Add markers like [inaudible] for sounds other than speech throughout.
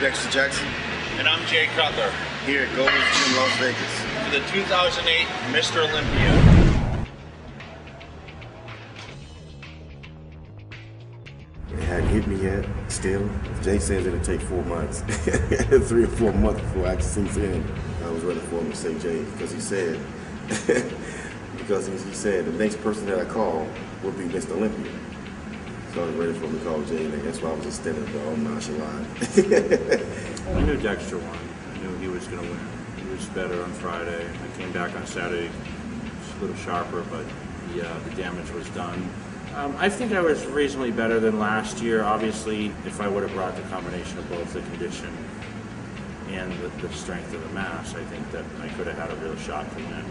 Dexter Jackson And I'm Jay Cutler here at Gold's Gym Las Vegas. for the 2008 Mr. Olympia. It hadn't hit me yet. Still, Jay says it'll take four months, [laughs] three or four months before it actually sinks in. I was ready for him to say Jay because he said, [laughs] because he, he said the next person that I call will be Mr. Olympia. So I was ready for him to call Jay, and that's why I was just standing there all nonchalant. I knew Dexter won. I knew he was going to win. He was better on Friday. I came back on Saturday, just a little sharper, but the, uh, the damage was done. Um, I think I was reasonably better than last year. Obviously, if I would have brought the combination of both the condition and the, the strength of the mass, I think that I could have had a real shot to win.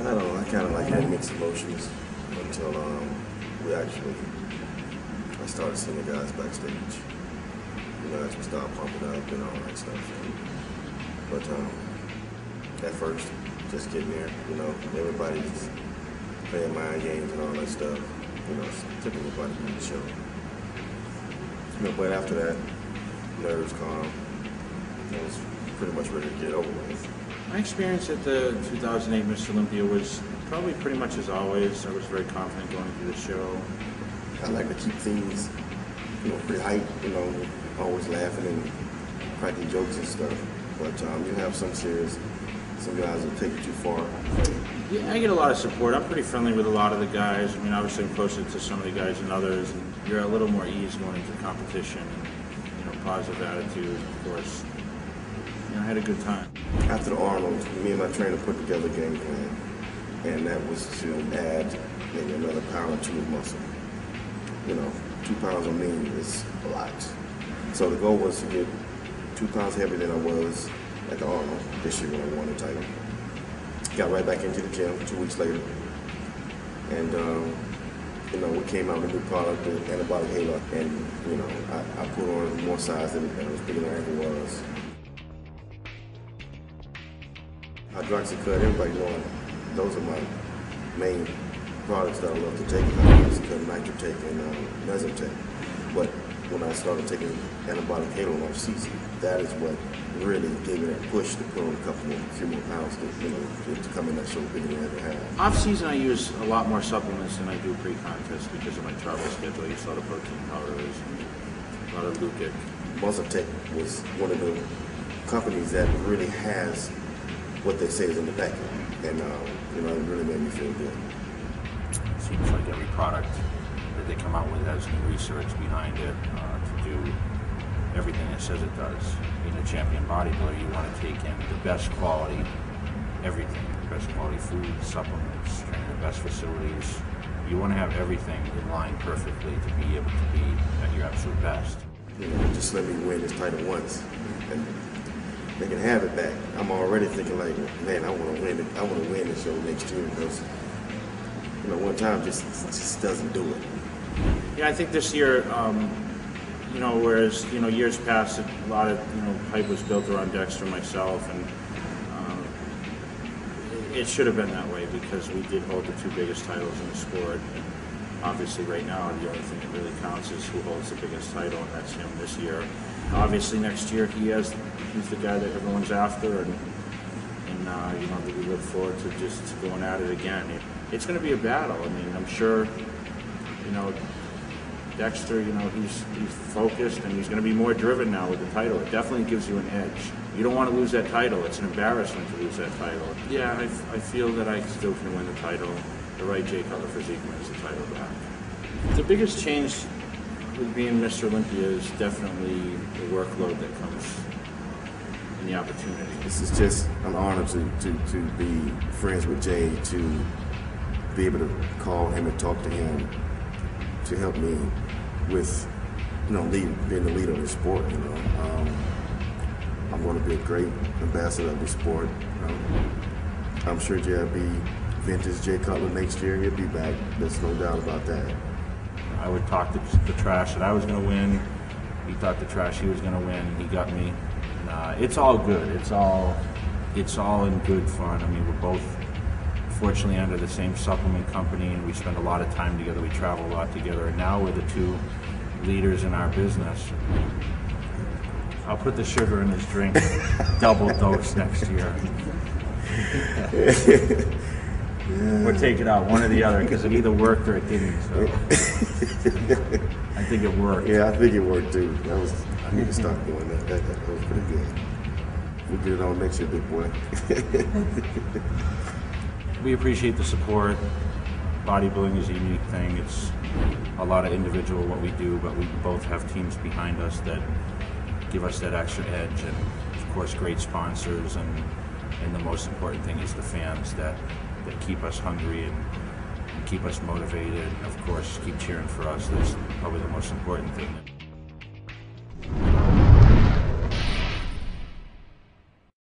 I don't know. I kind of like had mixed emotions until um, we actually Started seeing the guys backstage. You know, as we started pumping up and all that stuff. And, but um, at first, just getting there, you know, everybody's playing mind games and all that stuff. You know, it's typical about the show. You know, but after that, nerves calm. I was pretty much ready to get over with. My experience at the 2008 Miss Olympia was probably pretty much as always. I was very confident going through the show. I like to keep things, you know, pretty hype, you know, always laughing and cracking jokes and stuff. But um, you have some serious, some guys will take it too far. Yeah, I get a lot of support. I'm pretty friendly with a lot of the guys. I mean, obviously, I'm closer to some of the guys than others, and you're a little more ease going into competition. You know, positive attitude, of course. You know, I had a good time. After the Arnold, me and my trainer put together a game plan, and that was to add maybe another pound to his muscle. You know, two pounds on me is a lot. So the goal was to get two pounds heavier than I was at the Arnold this year when I won the title. Got right back into the gym two weeks later, and um, you know we came out with a new product, the Anabolic Halo, and you know I, I put on more size than I was thinking I ever was. Hydroxycut, everybody knowing those are my main products that I love to take. Hydroxycut, Nitro-Tech, and um, Meso-Tech. But when I started taking Anabolic Halo off season, that is what really gave me that push to put on a couple more, few more pounds to, you know, to, to come in that show bigger than I ever had. Off season, I use a lot more supplements than I do pre-contest because of my travel schedule. I use a lot of protein powders, and a lot of Lukic. Muscle was one of the companies that really has what they say is in the packet. And, um, you know, it really made me feel good. Product that they come out with has new research behind it uh, to do everything it says it does. Being a champion bodybuilder, you want to take in the best quality, everything, the best quality food, supplements, training the best facilities. You want to have everything in line perfectly to be able to be at your absolute best. You know, just let me win this title once. And they can have it back. I'm already thinking like, man, I want to win it. I want to win the show next year because, know, one time just just doesn't do it. Yeah, I think this year, um, you know, whereas you know years past, a lot of you know hype was built around Dexter myself, and um, it, it should have been that way because we did hold the two biggest titles in the sport. And obviously, right now, the only thing that really counts is who holds the biggest title, and that's him this year. Obviously, next year he has he's the guy that everyone's after, and and uh, you know we look forward to just going at it again. It, it's going to be a battle. I mean, I'm sure you know, Dexter, you know, he's he's focused and he's going to be more driven now with the title. It definitely gives you an edge. You don't want to lose that title. It's an embarrassment to lose that title. Yeah, I, I feel that I still can win the title. The right Jay Cutler physique wins the title back. The biggest change with being Mr. Olympia is definitely the workload that comes the opportunity. This is just an honor to, to, to be friends with Jay, to be able to call him and talk to him, to help me with, you know, lead, being the leader of the sport. You know, um, I'm going to be a great ambassador of the sport. Um, I'm sure Jay will be vintage Jay Cutler next year. He'll be back. There's no doubt about that. I would talk the, the trash that I was going to win. He thought the trash he was going to win. and He got me. And, uh, it's all good. It's all it's all in good fun. I mean, we're both fortunately under the same supplement company, and we spend a lot of time together. We travel a lot together, and now we're the two leaders in our business. I'll put the sugar in his drink, [laughs] double dose next year. [laughs] Or take it out, one or the other, because it either worked or it didn't, so. [laughs] I think it worked. Yeah, I think it worked too. That was. I need to stop doing that. That, that, was pretty good. We'll get it on next year, big boy. [laughs] We appreciate the support. Bodybuilding is a unique thing. It's a lot of individual what we do, but we both have teams behind us that give us that extra edge, and of course, great sponsors, and and the most important thing is the fans that that keep us hungry and, and keep us motivated, and of course, keep cheering for us. That's probably the most important thing.